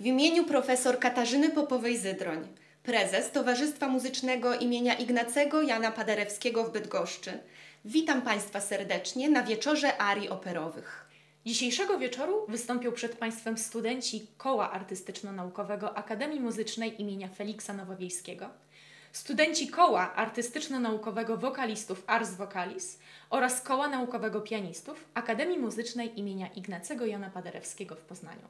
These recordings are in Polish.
W imieniu profesor Katarzyny Popowej-Zydroń, prezes Towarzystwa Muzycznego imienia Ignacego Jana Paderewskiego w Bydgoszczy, witam Państwa serdecznie na wieczorze arii operowych. Dzisiejszego wieczoru wystąpią przed Państwem studenci Koła Artystyczno-Naukowego Akademii Muzycznej imienia Feliksa Nowowiejskiego, studenci Koła Artystyczno-Naukowego Wokalistów Ars Vocalis oraz Koła Naukowego Pianistów Akademii Muzycznej imienia Ignacego Jana Paderewskiego w Poznaniu.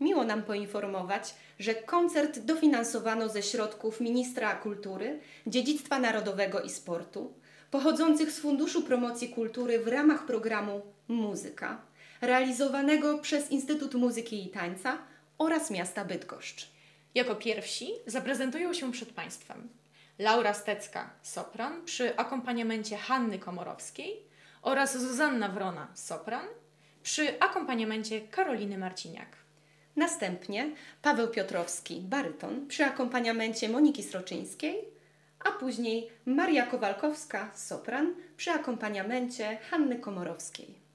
Miło nam poinformować, że koncert dofinansowano ze środków Ministra Kultury, Dziedzictwa Narodowego i Sportu, pochodzących z Funduszu Promocji Kultury w ramach programu Muzyka, realizowanego przez Instytut Muzyki i Tańca oraz miasta Bydgoszcz. Jako pierwsi zaprezentują się przed Państwem Laura Stecka, sopran, przy akompaniamencie Hanny Komorowskiej oraz Zuzanna Wrona, sopran, przy akompaniamencie Karoliny Marciniak. Następnie Paweł Piotrowski, baryton, przy akompaniamencie Moniki Sroczyńskiej, a później Maria Kowalkowska, sopran, przy akompaniamencie Hanny Komorowskiej.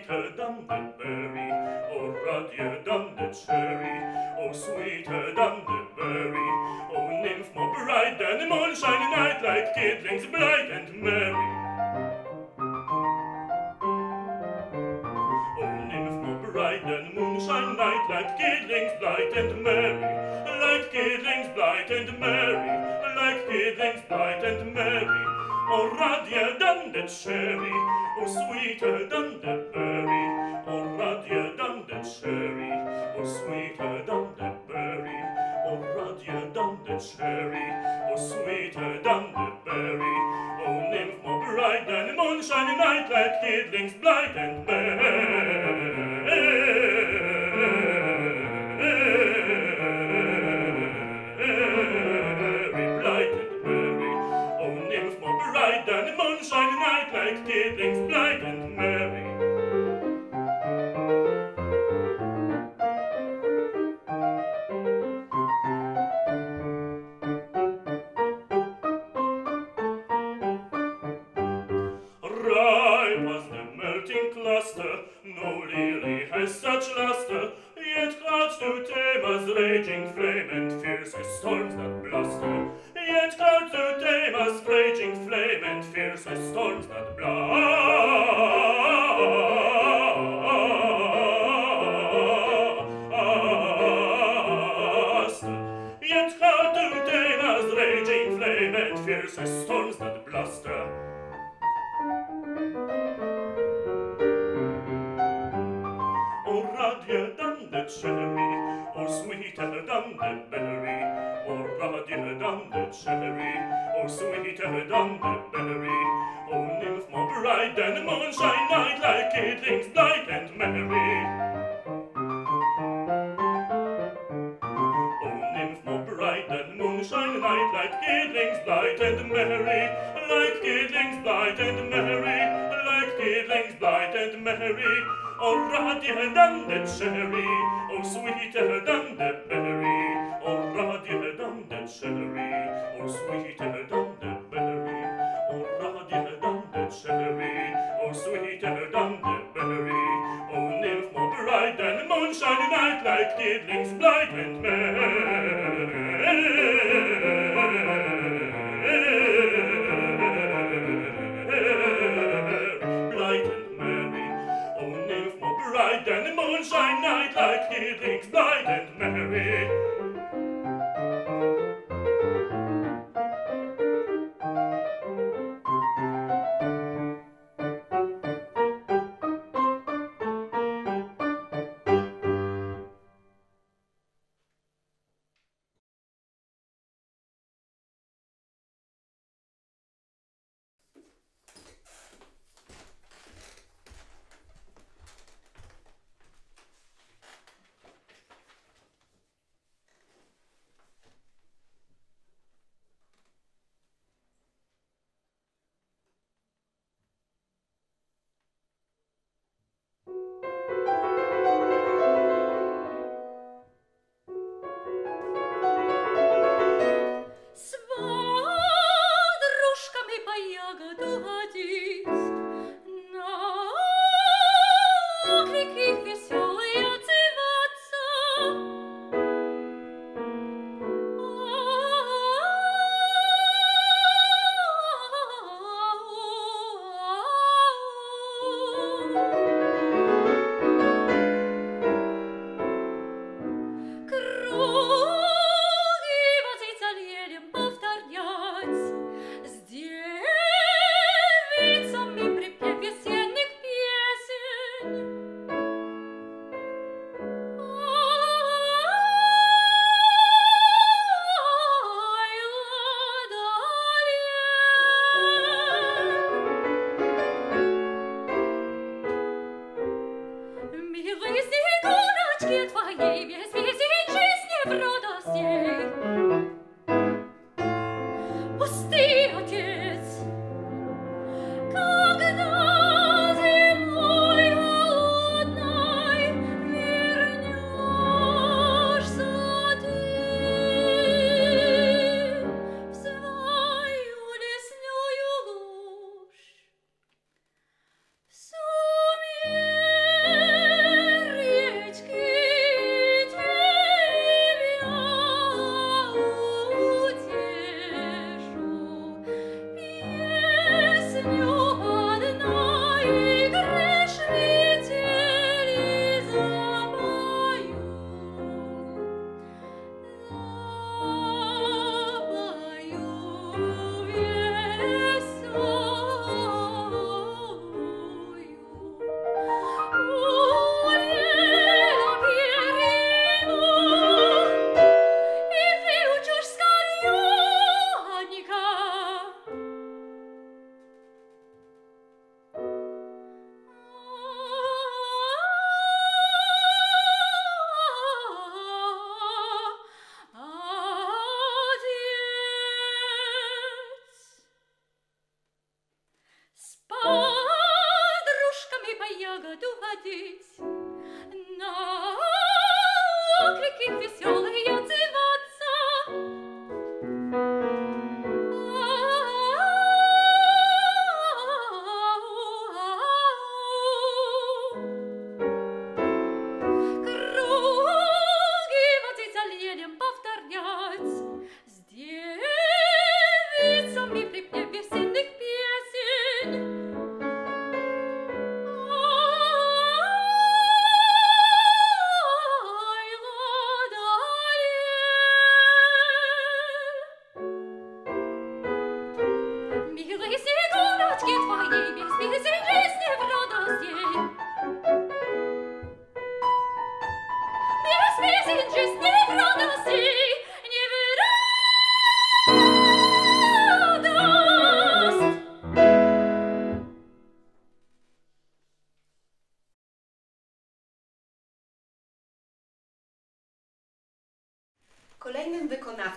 sweeter than the berry, oh ruddier than the cherry, oh sweeter than the berry, oh nymph more bright than a moonshiny night, like kidlings bright and merry. Oh nymph more bright than moonshine night, like kidlings bright and merry, like kidlings bright and merry, like kidlings bright and merry. Oh, radier than the cherry, oh, sweeter than the pearl. sweeter than the berry, oh ruddier than the cherry, oh sweeter than the berry, oh nymph more bright than moonshiny night, like kidlings blight and bare. cherry, oh radier than the cherry, oh sweeter than the berry, oh radier than the cherry, oh sweeter than the berry, oh radier than the cherry, oh sweeter than the berry, oh nymph more bright than moonshine night like tidlings blind and merry.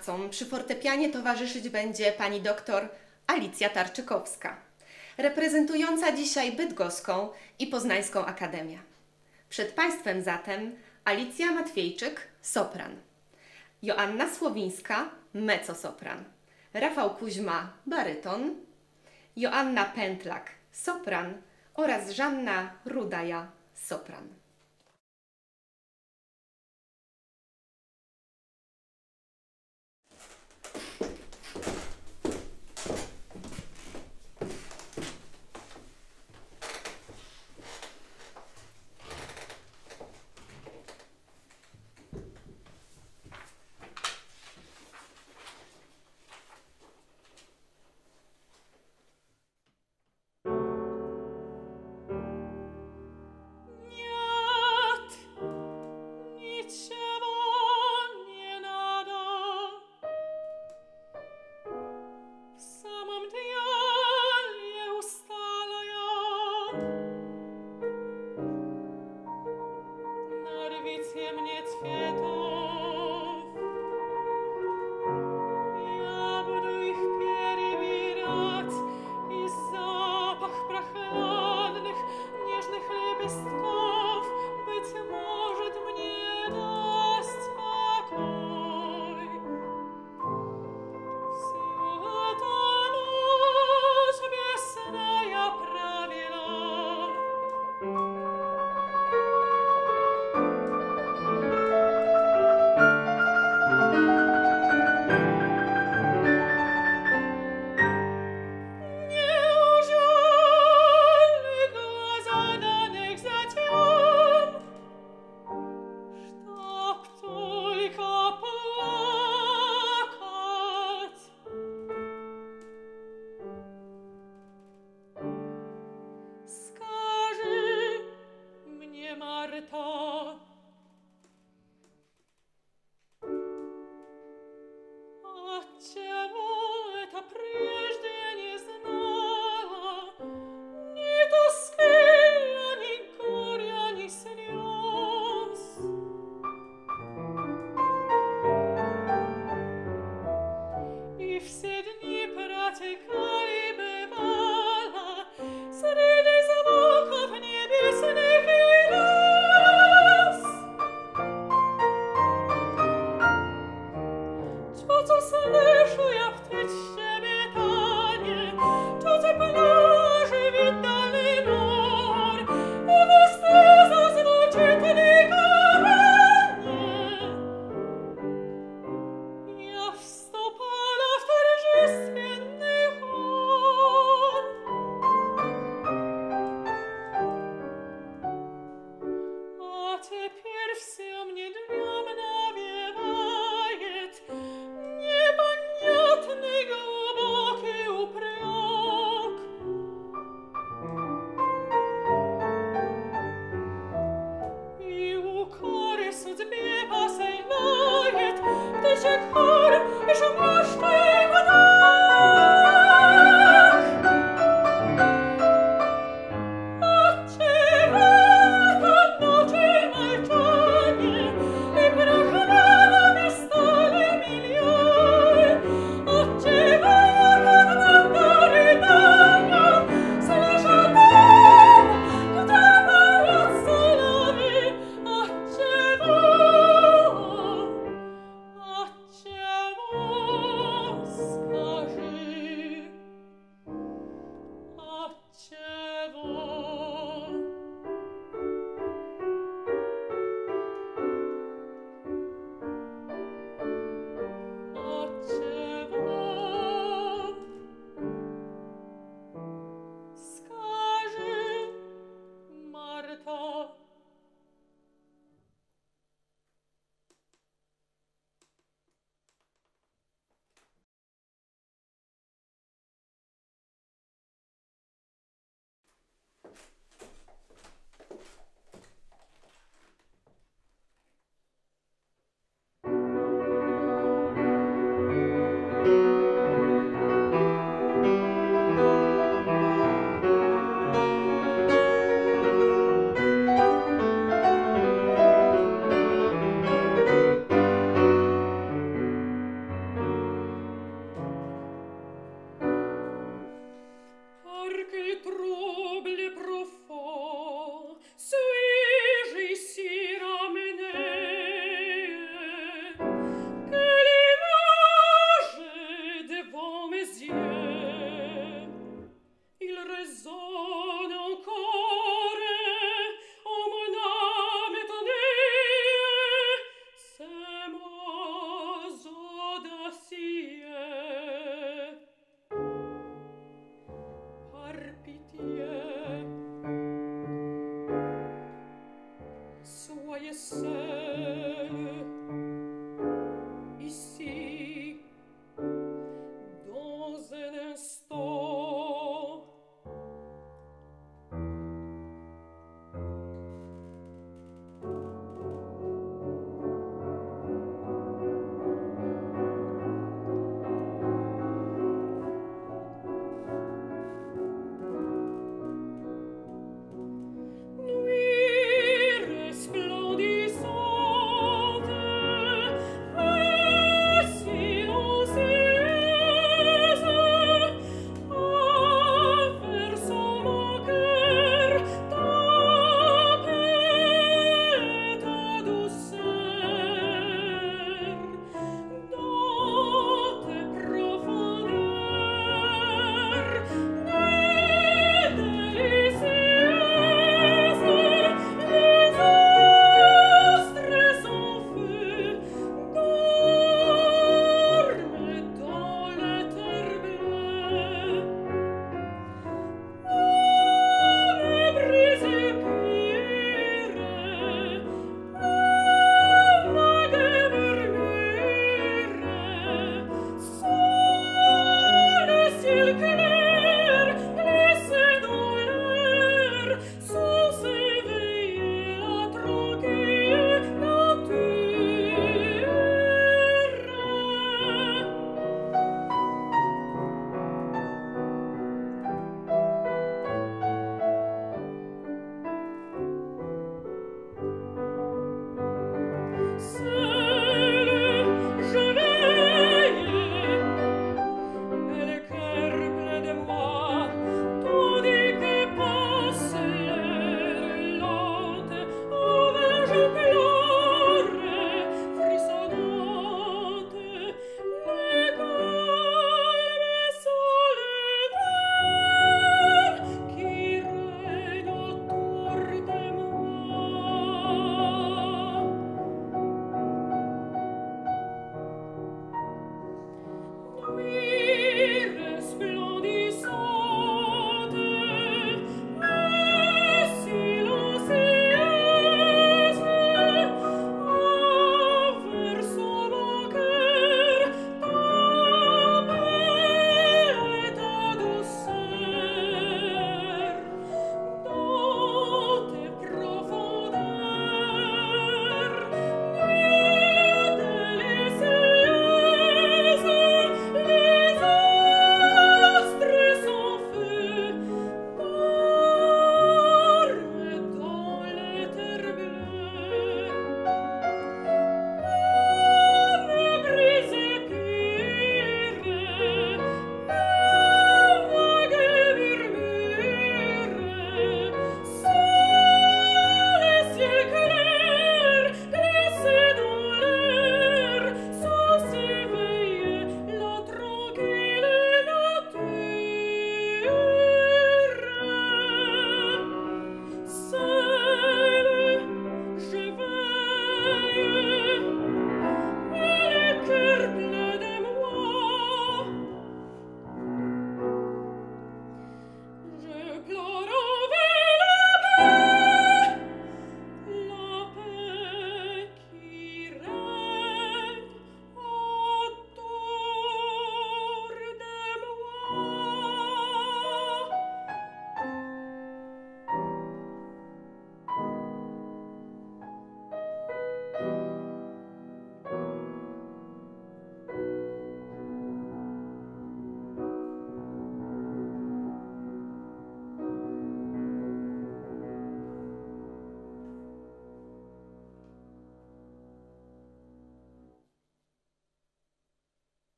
Wykonawcom przy fortepianie towarzyszyć będzie pani doktor Alicja Tarczykowska, reprezentująca dzisiaj Bydgoską i Poznańską Akademię. Przed Państwem zatem Alicja Matwiejczyk, sopran, Joanna Słowińska, mezzosopran, Rafał Kuźma, baryton, Joanna Pętlak, sopran oraz Żanna Rudaja, sopran.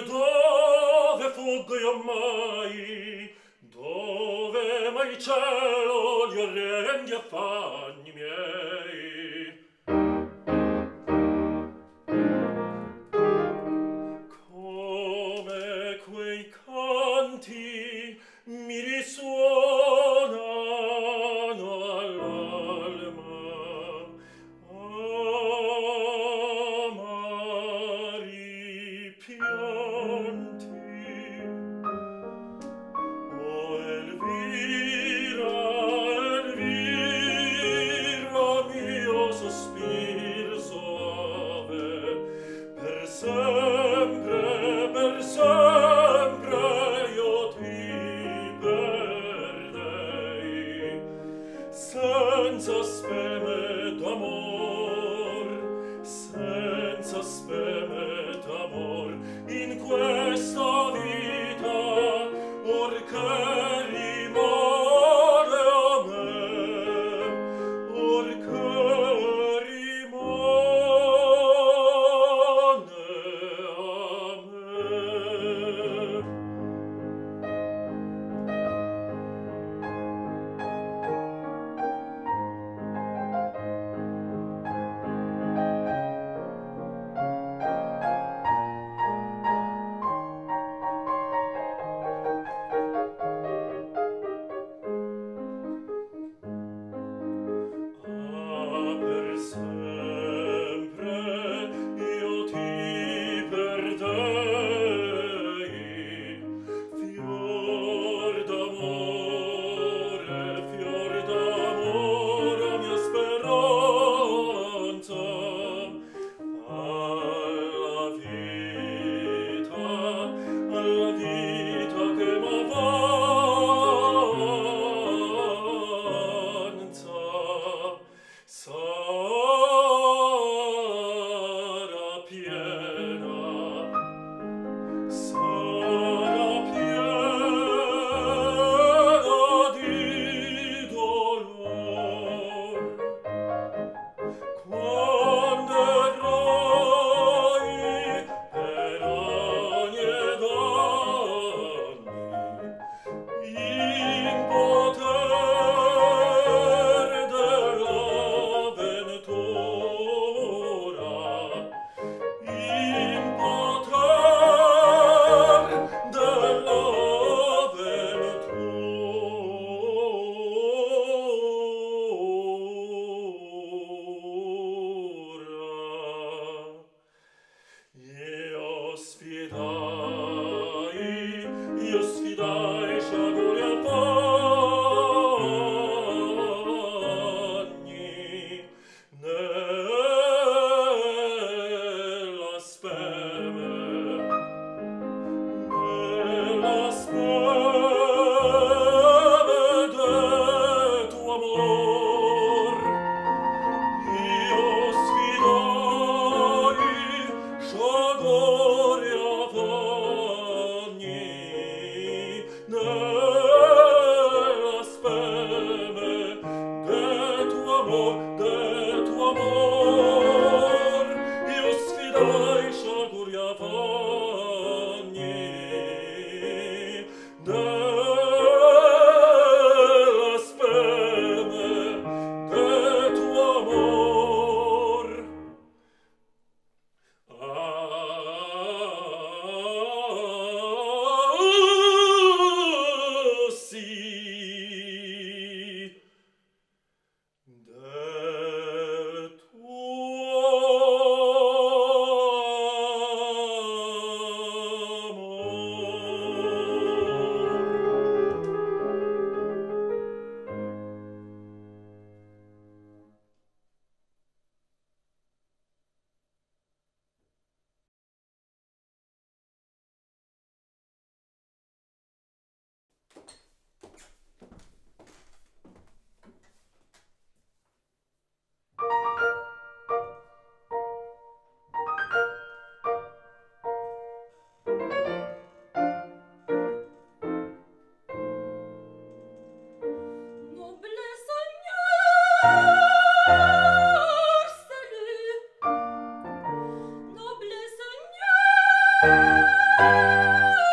dove fuggo io mai? Dove mai cielo gli orrendi affanni Música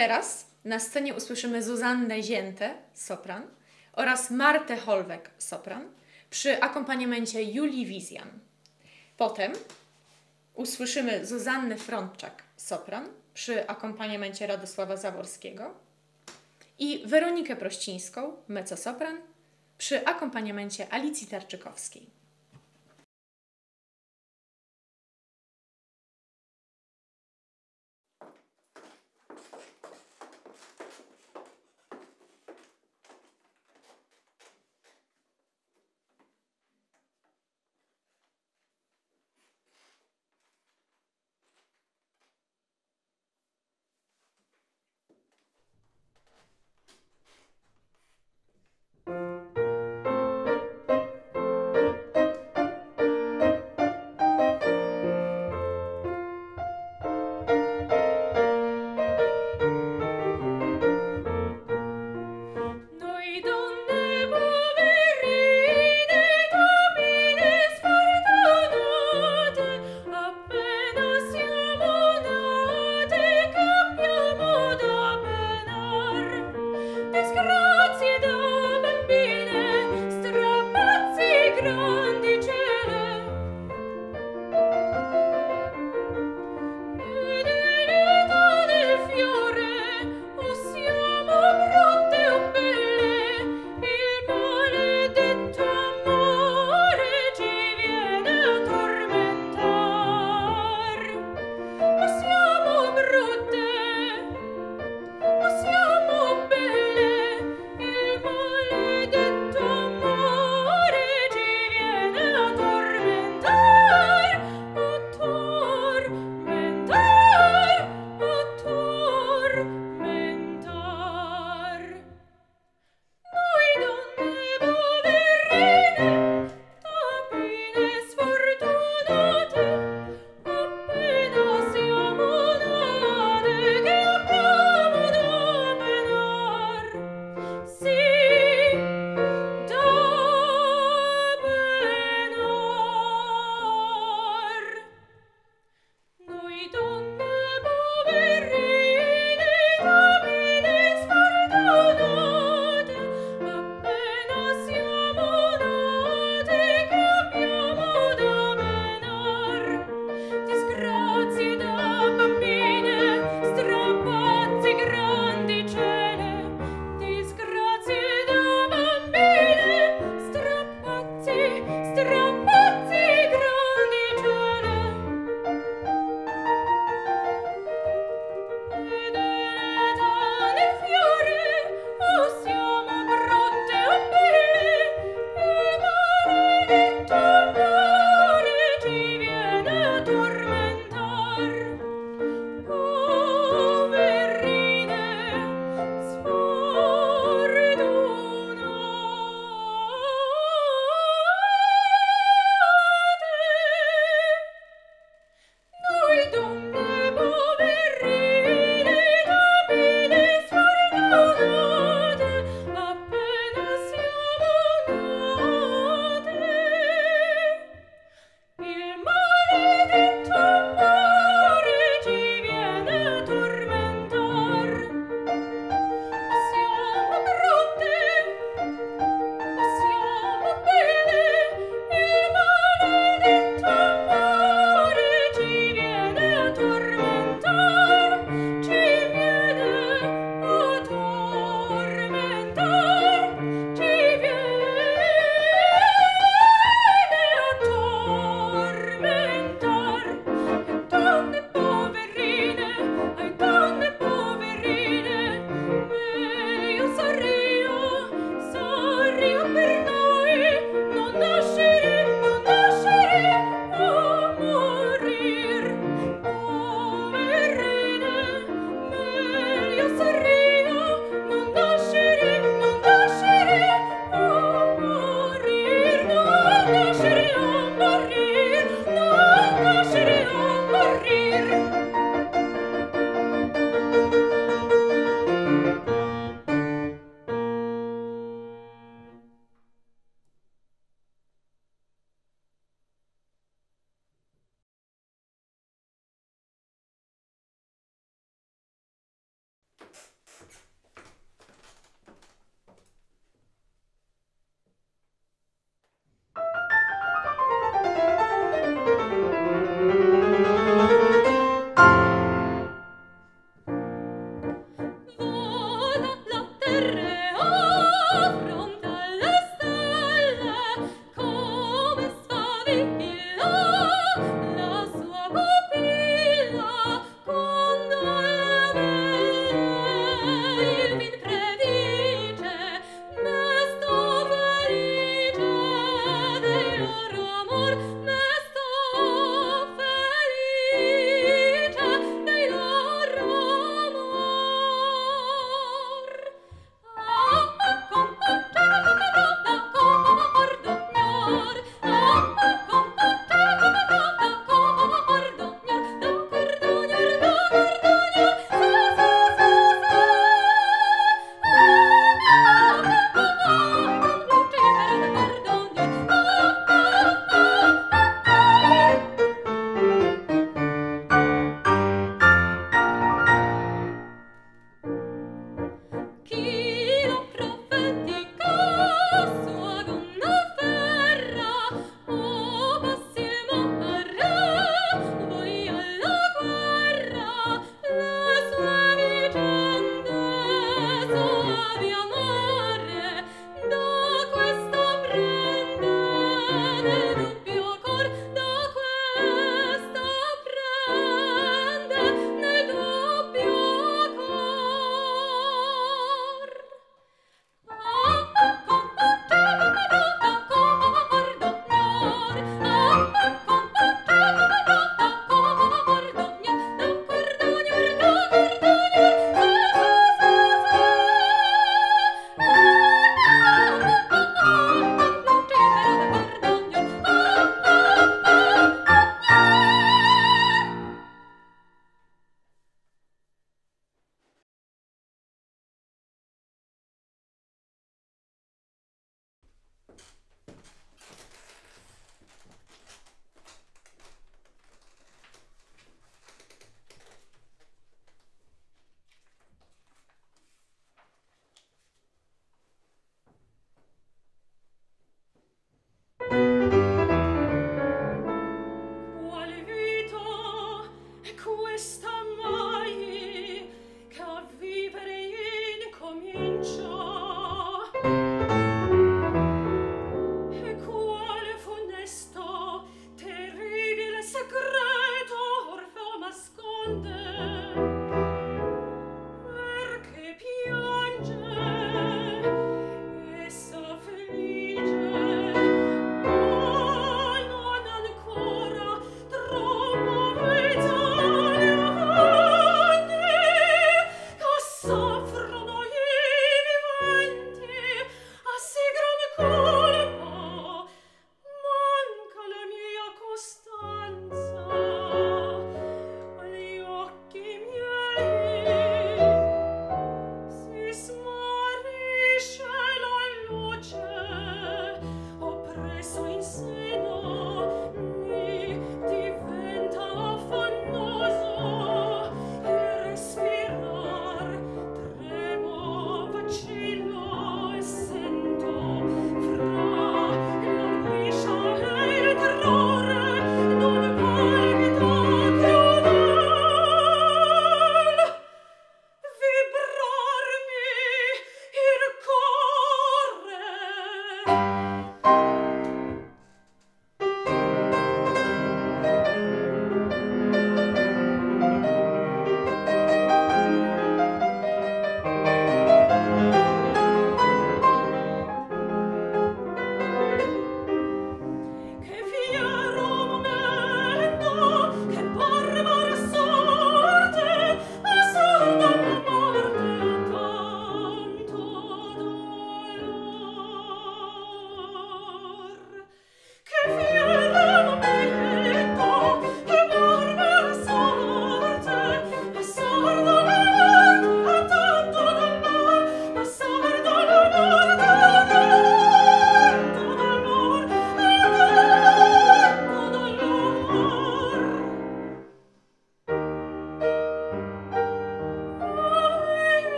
Teraz na scenie usłyszymy Zuzannę Ziętę, sopran, oraz Martę Holwek, sopran, przy akompaniamencie Julii Wizjan. Potem usłyszymy Zuzannę Frączak, sopran, przy akompaniamencie Radosława Zaworskiego i Weronikę Prościńską, mezzosopran, przy akompaniamencie Alicji Tarczykowskiej.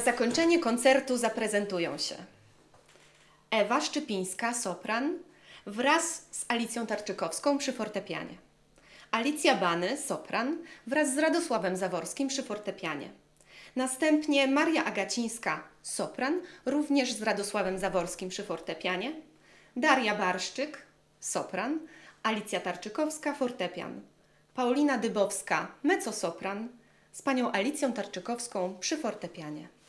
Na zakończenie koncertu zaprezentują się Ewa Szczypińska, sopran, wraz z Alicją Tarczykowską przy fortepianie. Alicja Bany, sopran, wraz z Radosławem Zaworskim przy fortepianie. Następnie Maria Agacińska, sopran, również z Radosławem Zaworskim przy fortepianie. Daria Barszczyk, sopran, Alicja Tarczykowska, fortepian. Paulina Dybowska, mezzosopran, z panią Alicją Tarczykowską przy fortepianie.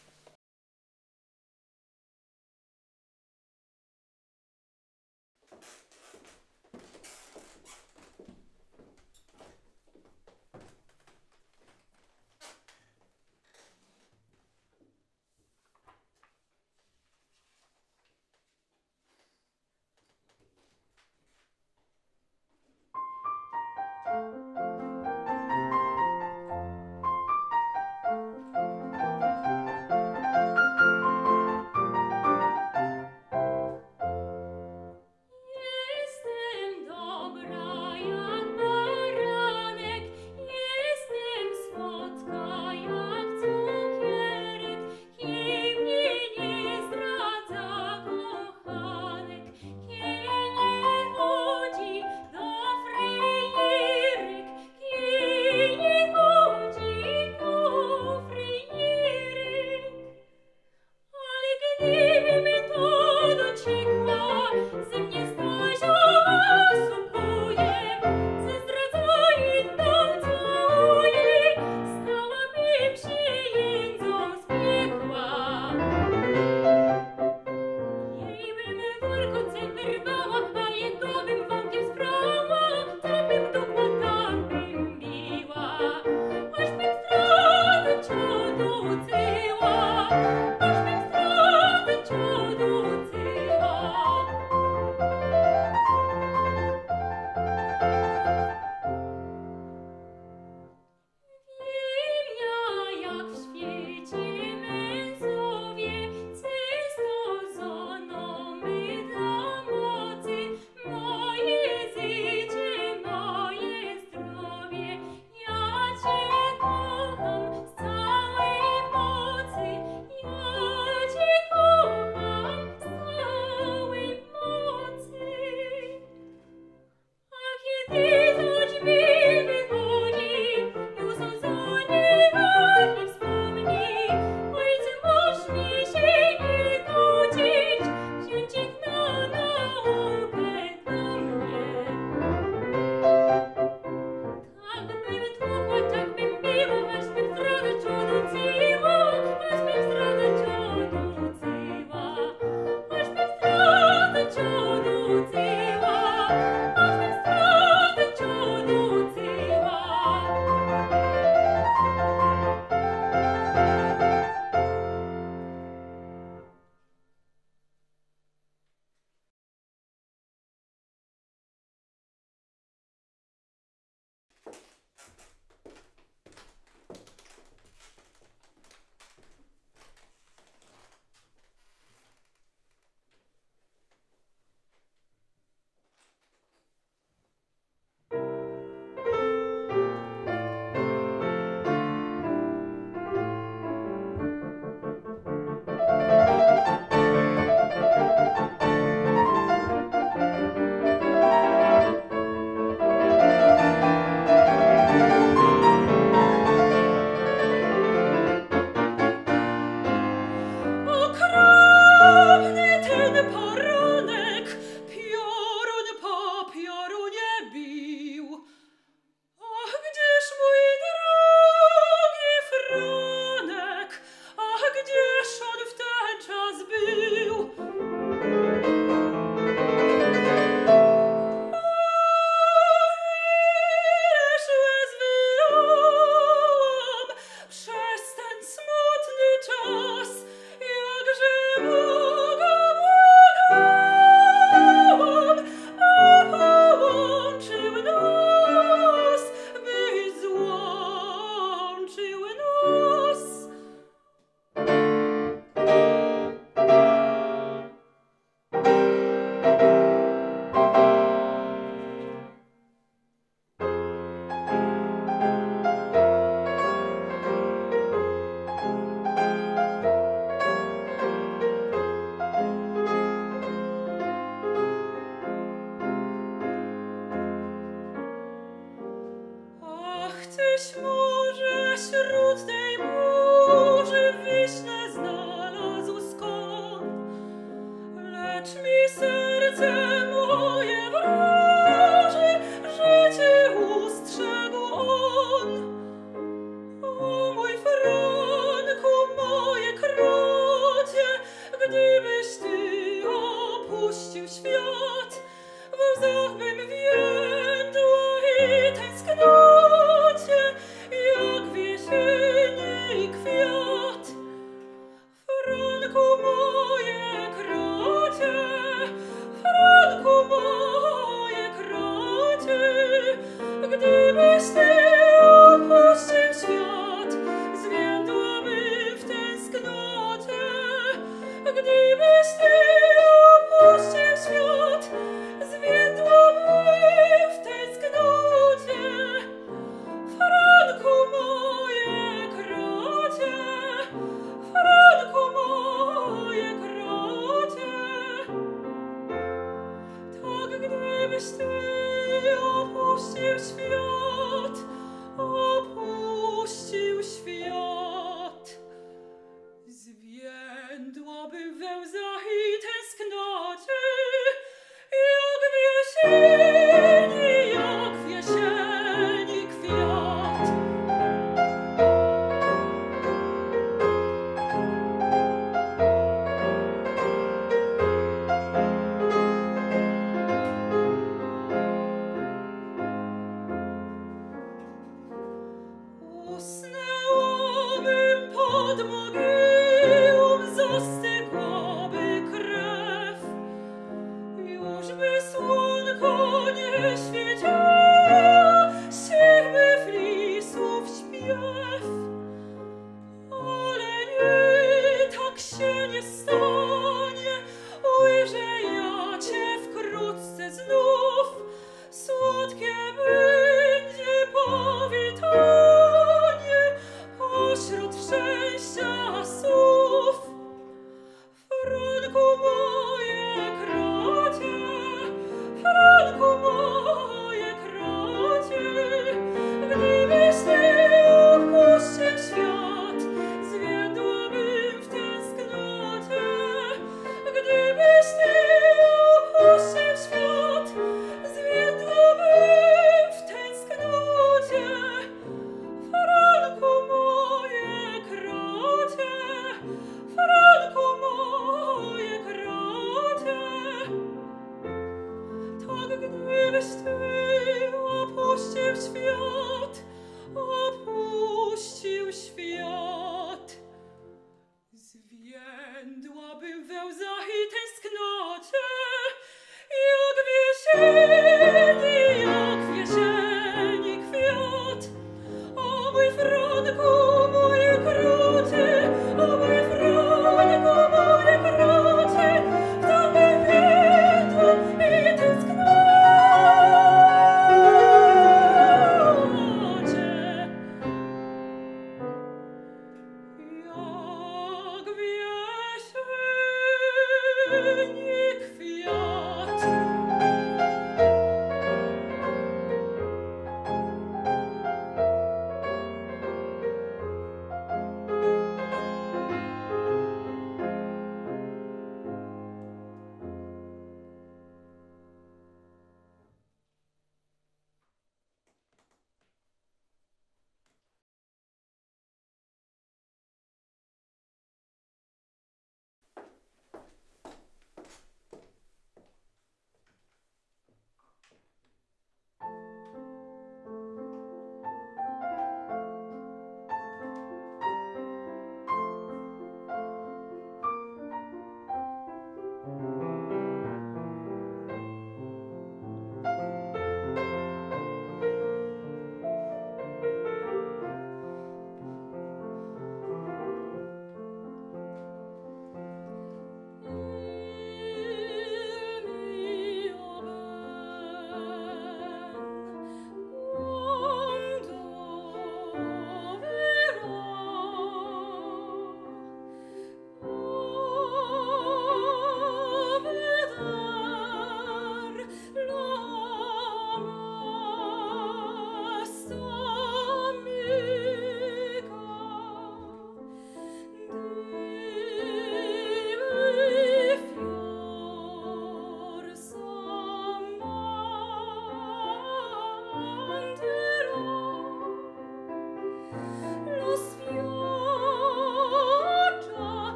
Być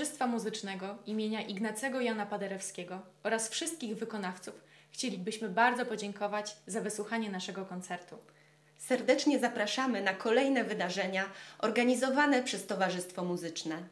Towarzystwa Muzycznego imienia Ignacego Jana Paderewskiego oraz wszystkich wykonawców chcielibyśmy bardzo podziękować za wysłuchanie naszego koncertu. Serdecznie zapraszamy na kolejne wydarzenia organizowane przez Towarzystwo Muzyczne.